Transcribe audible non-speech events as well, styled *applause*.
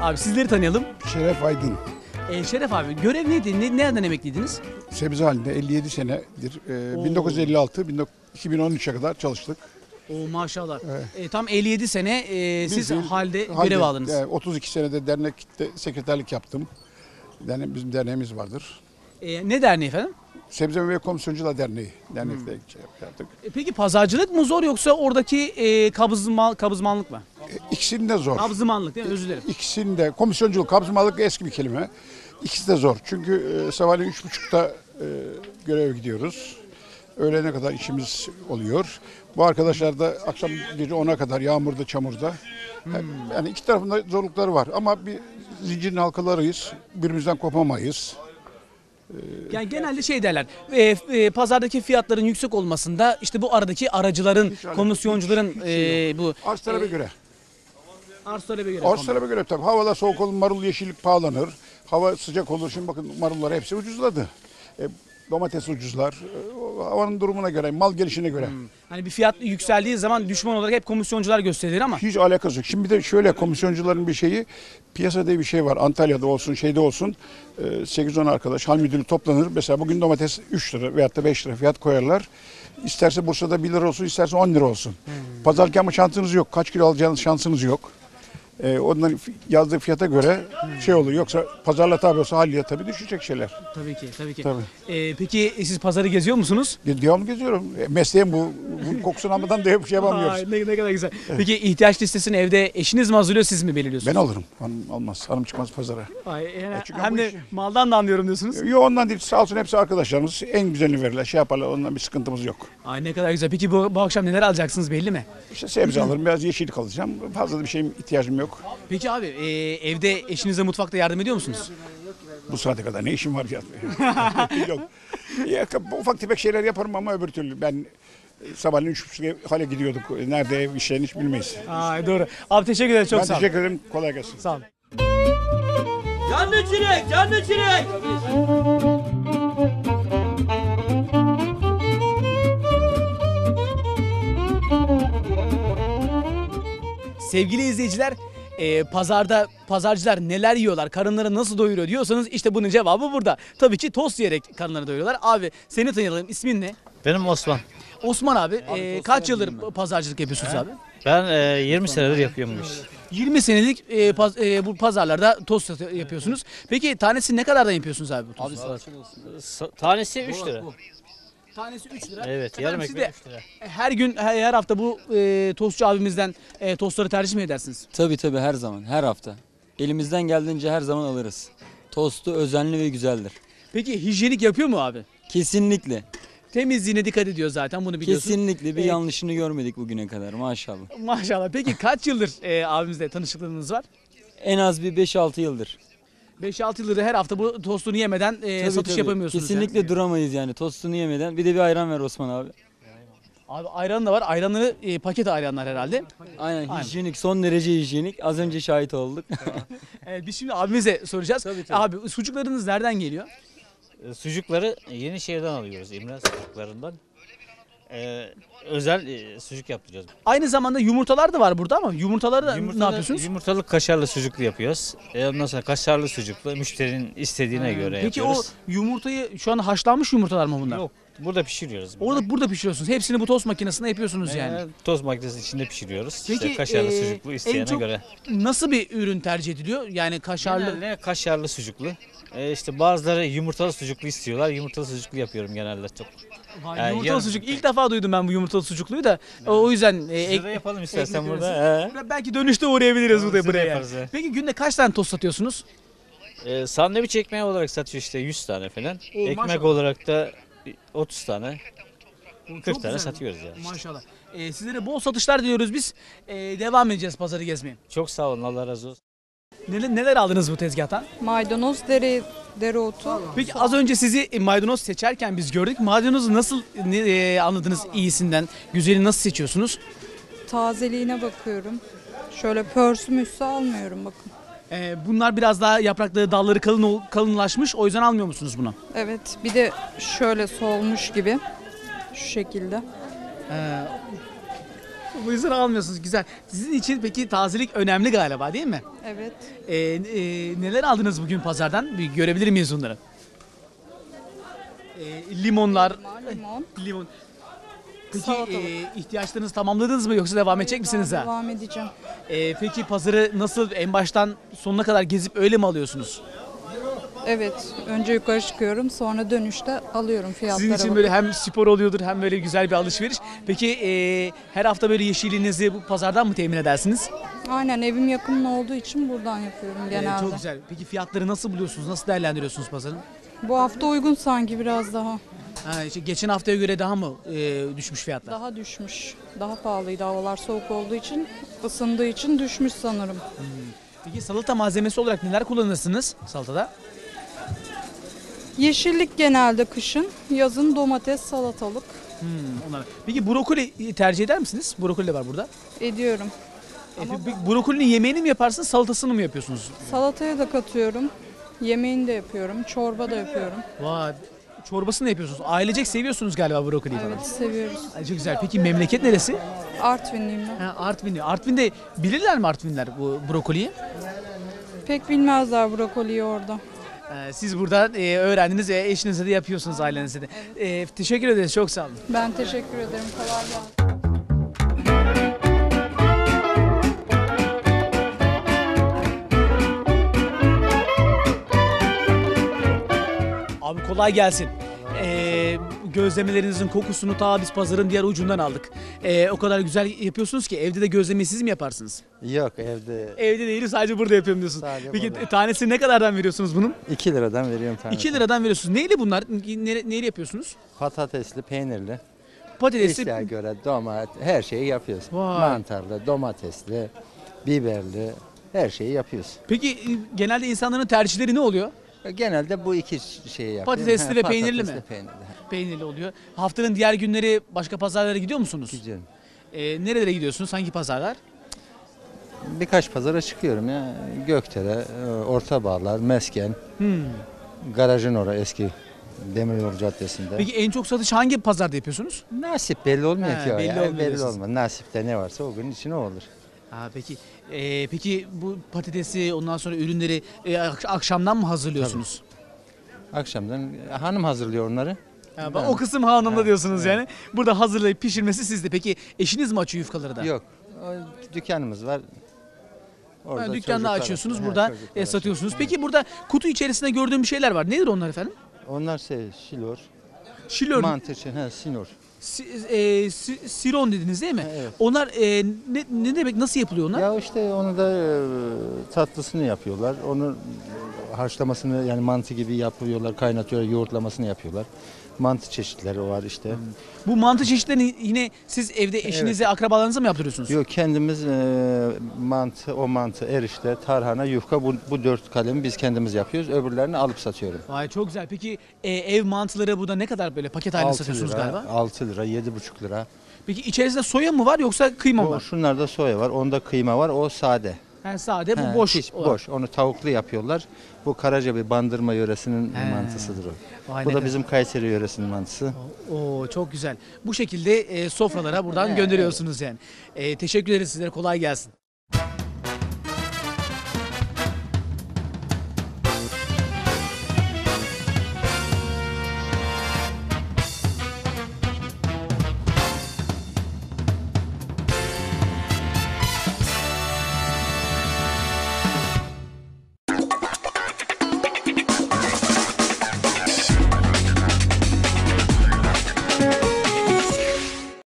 Abi sizleri tanıyalım. Şeref Aydın. Ee, Şeref abi görev neydi? Ne, nereden emekliydiniz? Sebze halinde 57 senedir. Ee, Oo. 1956 2013'e kadar çalıştık. Oo maşallah. Evet. Ee, tam 57 sene e, siz de- halde, görev aldınız. e, 32 senede dernekte sekreterlik yaptım. Dernek, bizim derneğimiz vardır. Ee, ne derneği efendim? Sebze Meyve Komisyoncular Derneği. Dernekte Hmm. şey yaptık. E, peki pazarcılık mı zor yoksa oradaki e, kabızma, kabızmanlık mı? E, İkisinin de zor. Kabzımanlık değil mi? Özür dilerim. İkisinin de komisyonculuk, kabzımalık eski bir kelime. İkisi de zor. Çünkü e, sabahleyin üç buçukta e, görev gidiyoruz. Öğlene kadar işimiz oluyor. Bu arkadaşlar da akşam gece 10'a kadar yağmurda, çamurda. Hep- Yani iki tarafında zorlukları var ama bir zincirin halkalarıyız. Birbirimizden kopamayız. Yani genelde şey derler. e, e, pazardaki fiyatların yüksek olmasında işte bu aradaki aracıların, komisyoncuların şey e, bu Arz talebe e, göre. Arz talebe göre. Arz talebe göre tabii. Havalar soğuk olur, marul yeşillik pahalanır. Hava sıcak olur. Şimdi bakın marullar hepsi ucuzladı. E, domates ucuzlar. E, havanın durumuna göre, mal gelişine göre. Hani bir fiyat yükseldiği zaman düşman olarak hep komisyoncular gösterilir ama Hiç alakası yok. Şimdi bir de şöyle komisyoncuların bir şeyi, piyasada bir şey var. Antalya'da olsun, şeyde olsun. e, 8-10 arkadaş, hal müdürü toplanır. Mesela bugün domates 3 lira veyahut da 5 lira fiyat koyarlar. İsterse Bursa'da 1 lira olsun, isterse 10 lira olsun. Pazarken ama şansınız yok. Kaç kilo alacağınız şansınız yok. E, onların yazdığı fiyata göre şey oluyor. Yoksa pazarla tabi olsa haliyle tabii düşecek şeyler. tabii ki tabii ki. Tabii. E, peki e, siz pazarı geziyor musunuz? Devamlı geziyorum. E, mesleğim bu. Bunun kokusunu almadan da bir şey yapamıyoruz. Ay, ne, ne kadar güzel. Peki ihtiyaç listesini evde eşiniz mi hazırlıyor siz mi Ben belirliyorsunuz? alırım. Hanım almaz. Hanım çıkmaz pazara. Ay, yani çünkü hem bu de işi- maldan da anlıyorum diyorsunuz. Yok ondan değil. Sağ olsun hepsi arkadaşlarımız. En güzelini verirler. Şey yaparlar. Ondan bir sıkıntımız yok. Ay ne kadar güzel. Peki bu, bu akşam neler alacaksınız belli mi? İşte sebze alırım. Biraz yeşillik alacağım. Fazla da bir şeyim ihtiyacım yok. Peki abi e, evde eşinize mutfakta yardım ediyor musunuz? Bu saate kadar ne işim var ya? *laughs* yok. Ya, ufak tefek şeyler yaparım ama öbür türlü ben e, sabahleyin üç buçuk hale gidiyorduk. Nerede ev işlerini hiç bilmeyiz. Ay doğru. Abi teşekkür ederim çok ben sağ olun. teşekkür ederim. Kolay gelsin. Sağ olun. Canlı çilek, canlı çilek. Sevgili izleyiciler, e, pazarda pazarcılar neler yiyorlar, karınları nasıl doyuruyor diyorsanız işte bunun cevabı burada. Tabii ki tost yiyerek karınları doyuruyorlar. Abi seni tanıyalım. İsmin ne? Benim Osman. Osman abi. e, kaç yıldır pazarcılık yapıyorsunuz abi? Ben e, 20 senedir yapıyorum bu işi. 20 senelik e, paz- e, bu pazarlarda tost yap- yapıyorsunuz. Peki tanesi ne kadardan yapıyorsunuz abi bu tostu? Sa- Tanesi 3 lira. Tanesi 3 lira. Evet, yarım siz ekmek de 3 lira. her gün her, her hafta bu e, tostçu abimizden e, tostları tercih mi edersiniz? Tabii tabii her zaman, her hafta. Elimizden geldiğince her zaman alırız. Tostu özenli ve güzeldir. Peki hijyenik yapıyor mu abi? Kesinlikle. Temizliğine dikkat ediyor zaten bunu biliyorsun. Kesinlikle bir Evet. yanlışını görmedik bugüne kadar maşallah. Maşallah. Peki kaç yıldır e, abimizle tanışıklığınız var? En az bir 5-6 yıldır. 5-6 yıldır her hafta bu tostunu yemeden e, Tabii, satış tabii. yapamıyorsunuz. Kesinlikle yani. duramayız yani tostunu yemeden. Bir de bir ayran ver Osman abi. Abi ayran da var. Ayranları e, paket ayranlar herhalde. Aynen, Aynen. hijyenik, son derece hijyenik. Az önce şahit olduk. *laughs* Evet, biz şimdi abimize soracağız. Tabii, tabii. Abi sucuklarınız nereden geliyor? E, Sucukları Yenişehir'den alıyoruz. İmren sucuklarından. E, özel e, sucuk yaptıracağız. Aynı zamanda yumurtalar da var burada ama yumurtaları da ne Yumurtalı, yapıyorsunuz? Yumurtalı kaşarlı sucuklu yapıyoruz. E, ondan sonra kaşarlı sucuklu müşterinin istediğine göre Peki yapıyoruz. o yumurtayı şu an haşlanmış yumurtalar mı bunlar? Yok burada pişiriyoruz. Orada burada pişiriyorsunuz. Hepsini bu tost makinesinde yapıyorsunuz yani. Toz makinesi içinde pişiriyoruz. İşte kaşarlı e, sucuklu en isteyene çok göre. Nasıl bir ürün tercih ediliyor? Yani kaşarlı. Genelde kaşarlı sucuklu. E, işte bazıları yumurtalı sucuklu istiyorlar. Yumurtalı sucuklu yapıyorum genelde çok. Vay, Yani yumurtalı yarın- sucuk. İlk defa duydum ben bu yumurtalı sucukluyu da. O, yüzden e, Size ek- de yapalım istersen ekmek burada. He. belki dönüşte uğrayabiliriz Tamam, buraya. de buraya. yaparız, he. Peki günde kaç tane tost satıyorsunuz? Ee, sandviç ekmeği olarak satıyor işte 100 tane falan. Ekmek maşallah. olarak da 30 tane, 40 Çok tane güzel. satıyoruz yani. Maşallah. E, sizlere bol satışlar diliyoruz biz. E, devam edeceğiz pazarı gezmeye. Çok sağ olun Allah razı olsun. Neler, neler aldınız bu tezgahtan? Maydanoz, dere, dereotu. Peki az önce sizi e, maydanoz seçerken biz gördük. Maydanozu nasıl ne, e, anladınız iyisinden? Güzeli nasıl seçiyorsunuz? Tazeliğine bakıyorum. Şöyle pörsümüşse almıyorum bakın. E, bunlar biraz daha yaprakları dalları kalın ol- kalınlaşmış. O yüzden almıyor musunuz bunu? Evet bir de şöyle solmuş gibi. Şu şekilde. E, Bu yüzden almıyorsunuz. Güzel. Sizin için peki tazelik önemli galiba değil mi? Evet. Ee, e, neler aldınız bugün pazardan? Bir görebilir miyiz onları? Ee, limonlar. Limon. Limon. *laughs* Peki Salatalık. e, ihtiyaçlarınızı tamamladınız mı yoksa devam edecek misiniz ha? Devam edeceğim. Ee, peki pazarı nasıl en baştan sonuna kadar gezip öyle mi alıyorsunuz? Evet. Önce yukarı çıkıyorum. Sonra dönüşte alıyorum fiyatlara. Sizin için bakıp. böyle hem spor oluyordur hem böyle güzel bir alışveriş. Peki e, her hafta böyle yeşilliğinizi bu pazardan mı temin edersiniz? Aynen evim yakın olduğu için buradan yapıyorum Ee, genelde. çok güzel. Peki fiyatları nasıl buluyorsunuz? Nasıl değerlendiriyorsunuz pazarın? Bu hafta uygun sanki biraz daha. Ha, işte geçen haftaya göre daha mı e, düşmüş fiyatlar? Daha düşmüş. Daha pahalıydı havalar soğuk olduğu için. ısındığı için düşmüş sanırım. Peki salata malzemesi olarak neler kullanırsınız salatada? Yeşillik genelde kışın. Yazın domates, salatalık Hmm, onlar. Peki brokoli tercih eder misiniz? Brokoli de var burada. ediyorum. E, peki brokolinin yemeğini mi yaparsınız, salatasını mı yapıyorsunuz? Salataya da katıyorum. Yemeğini de yapıyorum. Çorba da yapıyorum. Vay, çorbasını da yapıyorsunuz. Ailecek seviyorsunuz galiba brokoliyi falan. Evet seviyoruz. Ay, çok güzel. Peki memleket neresi? Artvinliyim ben. Ha, Artvinli. Artvin'de bilirler mi Artvinler bu brokoliyi? Pek bilmezler brokoliyi orada. Ee, siz burada e, öğrendiniz ve eşinize de yapıyorsunuz ailenize de. E, teşekkür ederiz. Çok sağ olun. Ben teşekkür ederim. Kolay gelsin. Kolay gelsin. Ee, gözlemelerinizin kokusunu ta biz pazarın diğer ucundan aldık. Ee, o kadar güzel yapıyorsunuz ki evde de gözlemeyi siz mi yaparsınız? Yok evde Evde değil sadece burada yapıyorum diyorsunuz. Sadece Peki burada. tanesi ne kadardan veriyorsunuz bunun? 2 liradan veriyorum tanesi. 2 liradan veriyorsunuz. Neyli bunlar? Ne, neyle yapıyorsunuz? Patatesli, peynirli. Patatesi. İsteğe göre domates, her şeyi yapıyoruz. Vay. Mantarlı, domatesli, biberli, her şeyi yapıyoruz. Peki e, genelde insanların tercihleri ne oluyor? Genelde bu iki şeyi yapıyorum. Patatesli ve peynirli mi? patatesli, peynirli. Peynirli oluyor. Haftanın diğer günleri başka pazarlara gidiyor musunuz? Gidiyorum. Ee, nerelere gidiyorsunuz? Hangi pazarlar? Birkaç pazara çıkıyorum ya. Göktere, e, Orta Bağlar, Mesken, Hmm. garajın orası eski Demiryolu Caddesi'nde. Peki en çok satış hangi pazarda yapıyorsunuz? Nasip belli olmuyor He, ki o belli ya. olmuyor belli olmaz. Nasipte ne varsa o gün için o olur. Ha, peki Ee, peki bu patatesi ondan sonra ürünleri e, ak- akşamdan mı hazırlıyorsunuz? Akşamdan hanım hazırlıyor onları. Ha, bak, o kısım hanımda diyorsunuz yani. Burada hazırlayıp pişirmesi sizde. Peki eşiniz mi açıyor yufkaları da? Yok. O dükkanımız var. Ha, Orada dükkanda çocuklar- açıyorsunuz, He, burada çocuklar e, satıyorsunuz. açıyor. Peki burada kutu içerisinde gördüğüm bir şeyler var. Nedir onlar efendim? Onlar şey, şilor, Şilör, mantı için, he, sinor. Si- e, si- siron dediniz değil mi? Ha, evet. Onlar e, ne, ne demek, nasıl yapılıyor onlar? Ya işte onu da e, tatlısını yapıyorlar. Onu haşlamasını yani mantı gibi yapıyorlar, kaynatıyorlar, yoğurtlamasını yapıyorlar. Mantı çeşitleri var işte. Bu mantı çeşitlerini yine siz evde eşinize, akrabalarınıza mı yaptırıyorsunuz? Yok kendimiz e, mantı, o mantı, erişte, tarhana, yufka bu, bu dört kalemi biz kendimiz yapıyoruz. Öbürlerini alıp satıyorum. Vay çok güzel. Peki e, ev mantıları burada ne kadar böyle paket halinde 6 satıyorsunuz lira, galiba? 6 lira, 7,5 lira. Peki içerisinde soya mı var yoksa kıyma mı O, var? şunlarda soya var, onda kıyma var, o sade. Ha, sade bu He, boş. olarak. boş. Onu tavuklu yapıyorlar. Bu Karacabi bandırma yöresinin He. mantısıdır o. Vay Bu ne da kadar- bizim Kayseri yöresinin mantısı. Oo çok güzel. Bu şekilde e, sofralara buradan gönderiyorsunuz yani. E, teşekkür ederiz sizlere. Kolay gelsin.